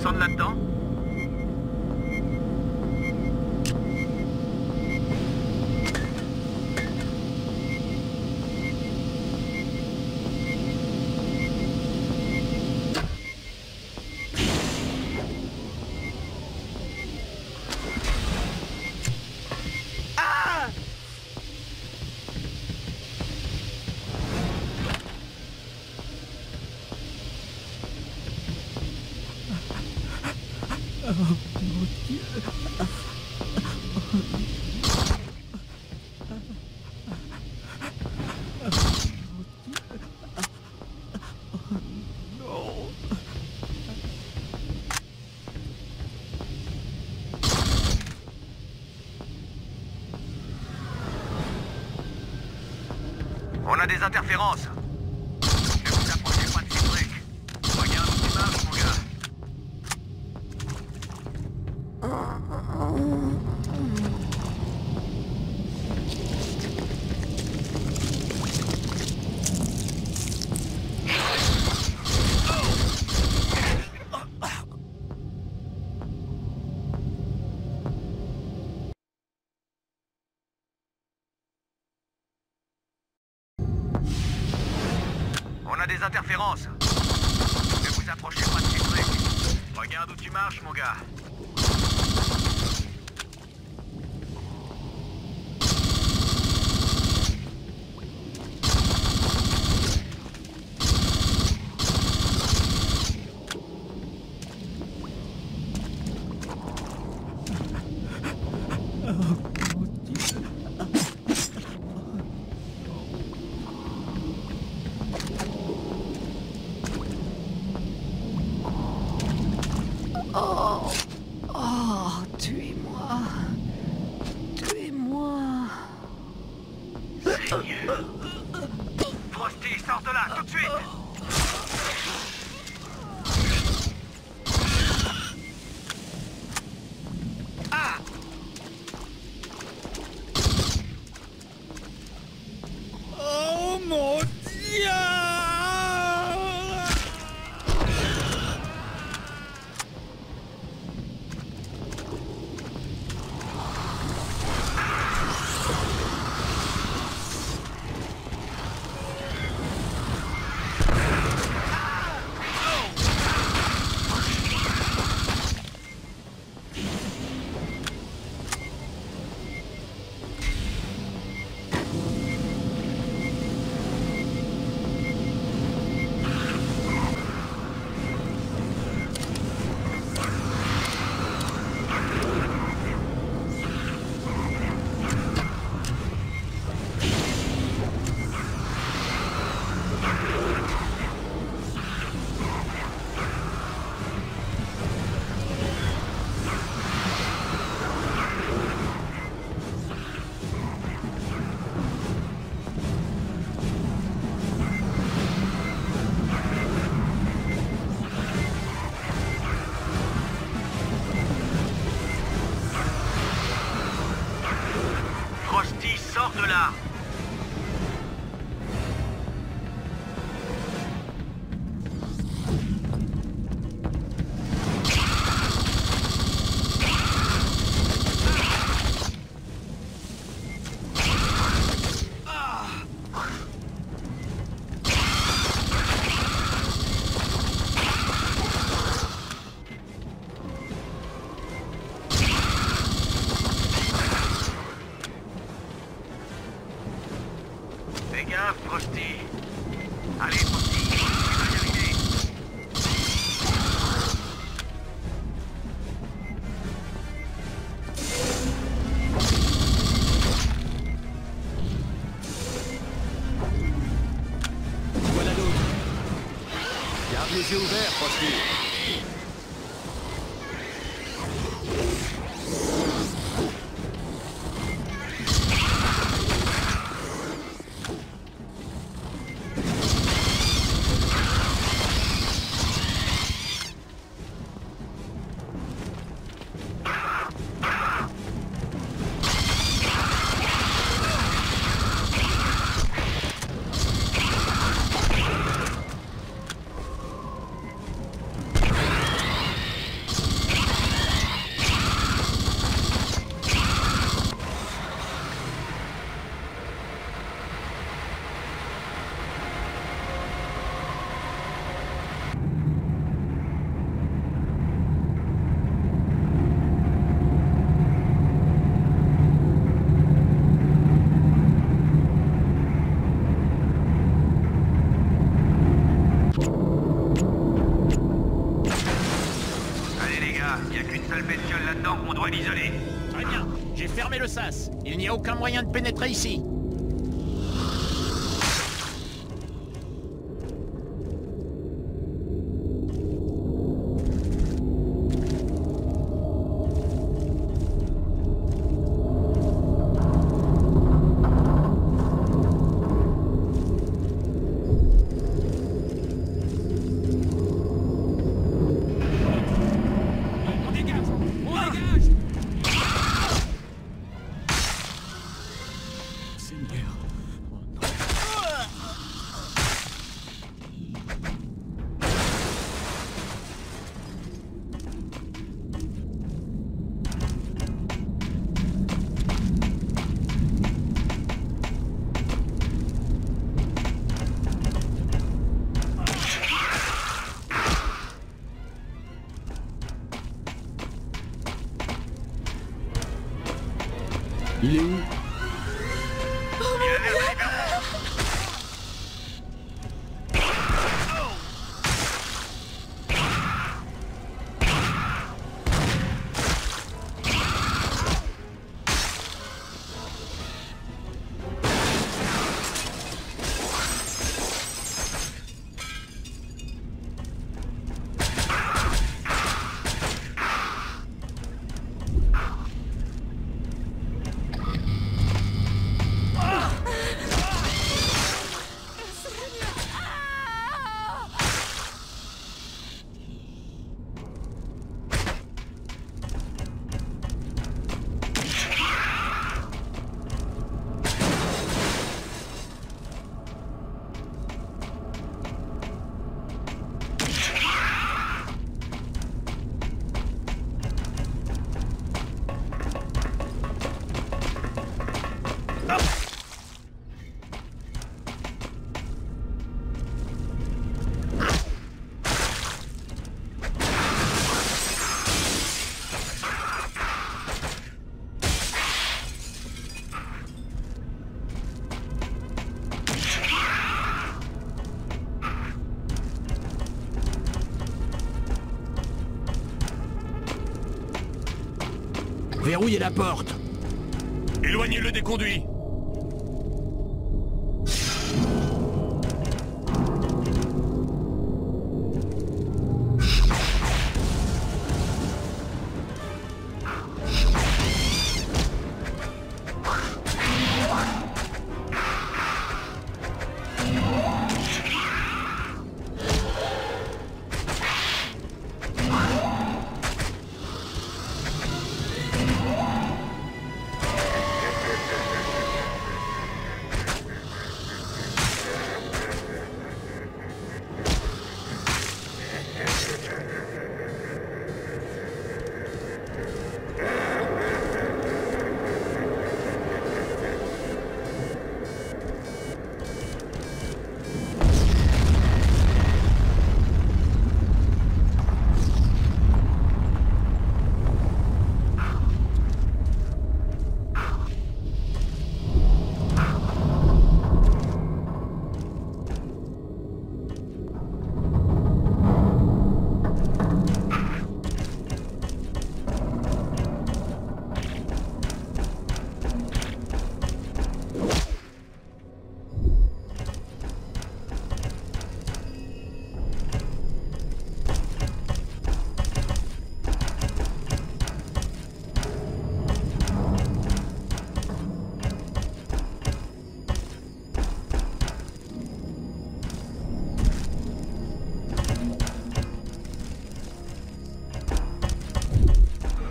descendre là-dedans On a des interférences. bien, Frosty. Allez, Frosty. moyen de pénétrer ici. verrouiller la porte. Éloignez-le des conduits.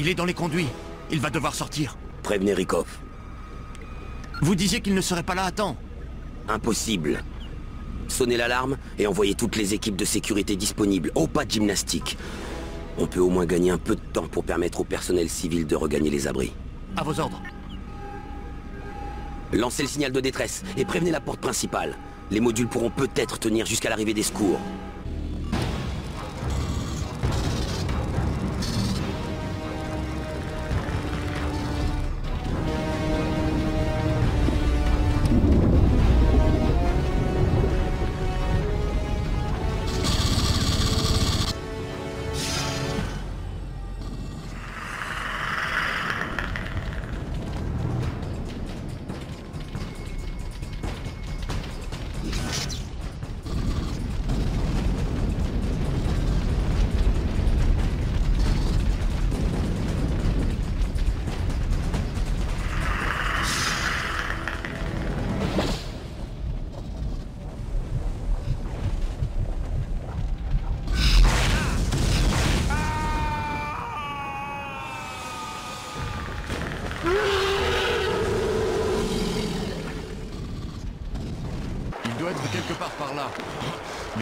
Il est dans les conduits. Il va devoir sortir. Prévenez Rikov. Vous disiez qu'il ne serait pas là à temps. Impossible. Sonnez l'alarme et envoyez toutes les équipes de sécurité disponibles, au pas de gymnastique. On peut au moins gagner un peu de temps pour permettre au personnel civil de regagner les abris. À vos ordres. Lancez le signal de détresse et prévenez la porte principale. Les modules pourront peut-être tenir jusqu'à l'arrivée des secours.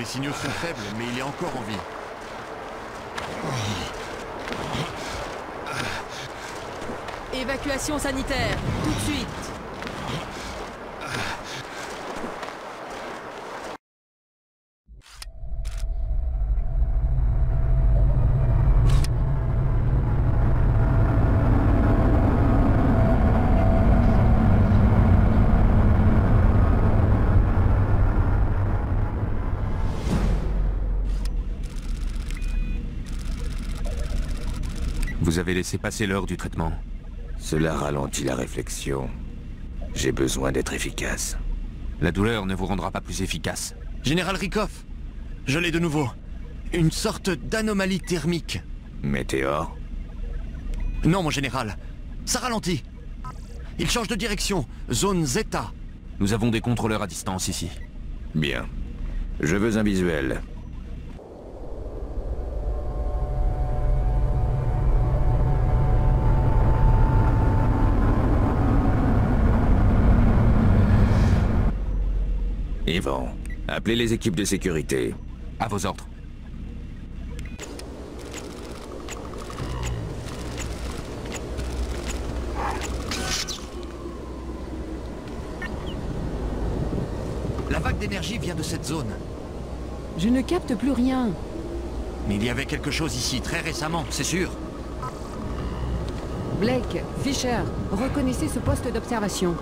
Signaux sont faibles, mais il est encore en vie. Évacuation sanitaire, tout de suite. Vous avez laissé passer l'heure du traitement. Cela ralentit la réflexion. J'ai besoin d'être efficace. La douleur ne vous rendra pas plus efficace. Général Rikov, je l'ai de nouveau. Une sorte d'anomalie thermique. Météore Non, mon général. Ça ralentit. Il change de direction. Zone Zeta. Nous avons des contrôleurs à distance ici. Bien. Je veux un visuel. Appelez les équipes de sécurité. À vos ordres. La vague d'énergie vient de cette zone. Je ne capte plus rien. Mais il y avait quelque chose ici très récemment, c'est sûr. Blake, Fisher, reconnaissez ce poste d'observation.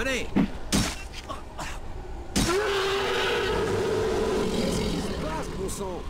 Venez. Qu'est-ce qui se passe, bon sang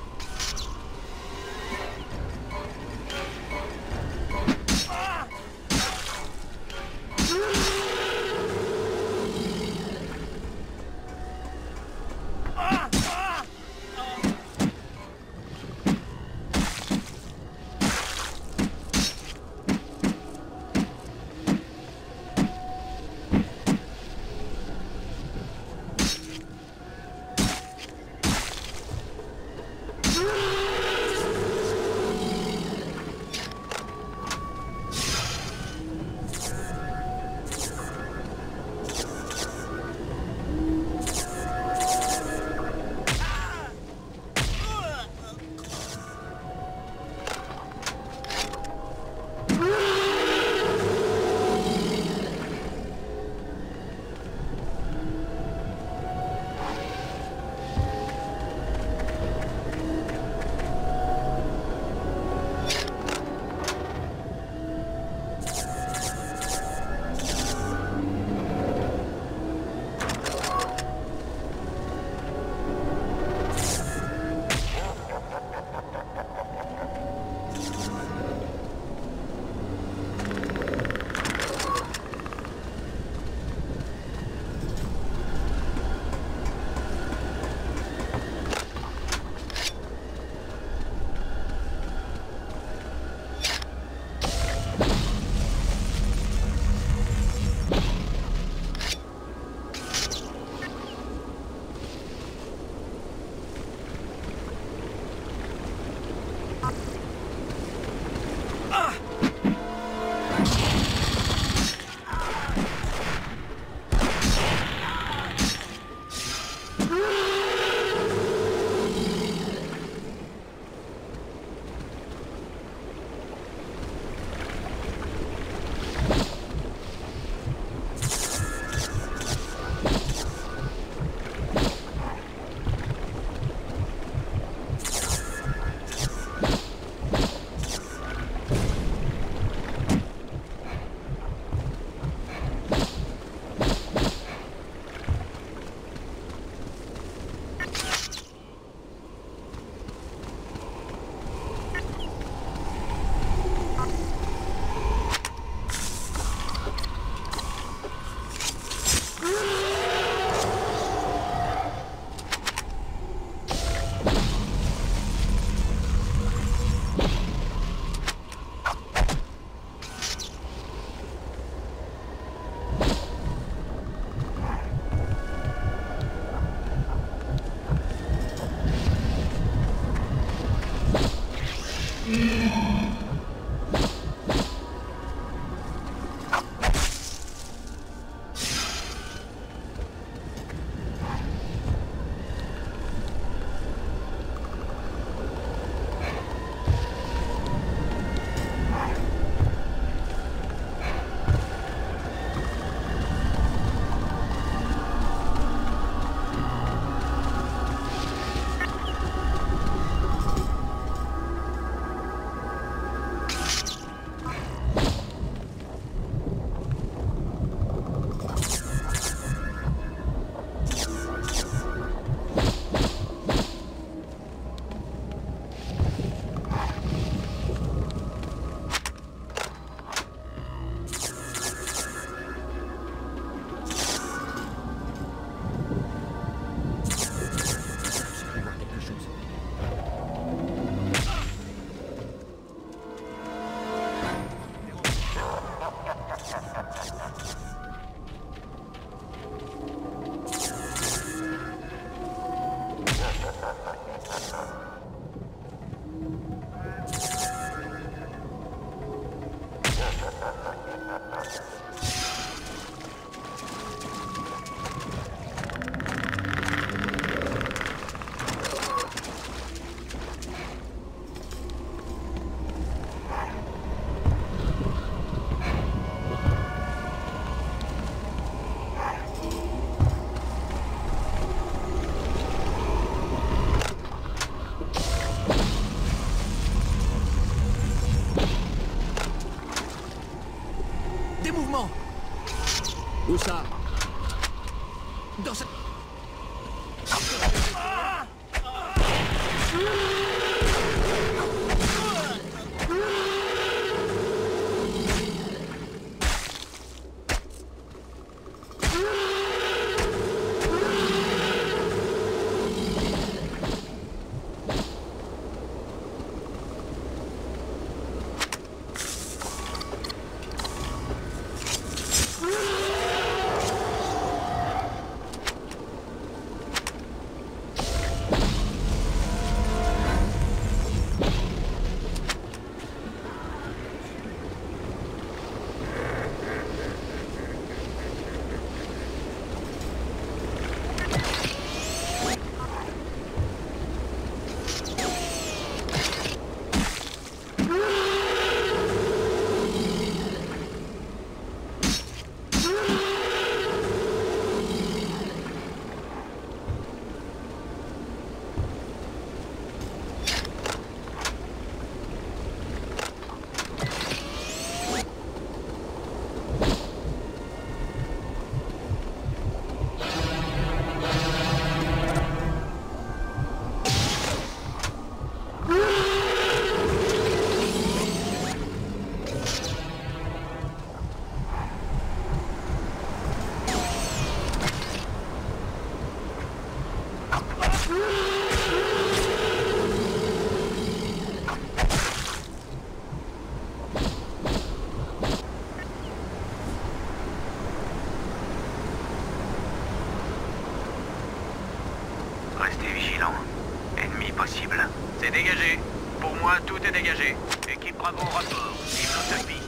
Ennemi possible. C'est dégagé. Pour moi, tout est dégagé. Équipe Bravo rapport. Utopie.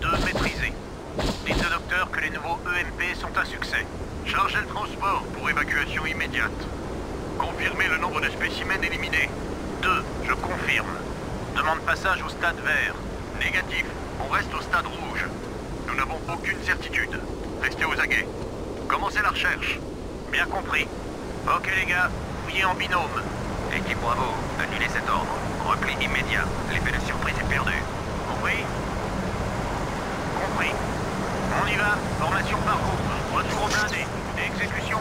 Deux maîtrisés. Dites au docteur que les nouveaux EMP sont un succès. Chargez le transport pour évacuation immédiate. Confirmez le nombre de spécimens éliminés. Deux, je confirme. Demande passage au stade vert. Négatif. On reste au stade rouge. Nous n'avons aucune certitude. Restez aux aguets. Commencez la recherche. Bien compris. Ok les gars, en binôme. Équipe Bravo, annulez cet ordre. Repli immédiat. L'effet de surprise est perdu. Compris? Compris. On y va. Formation par groupe. Retour au blindé. Exécution.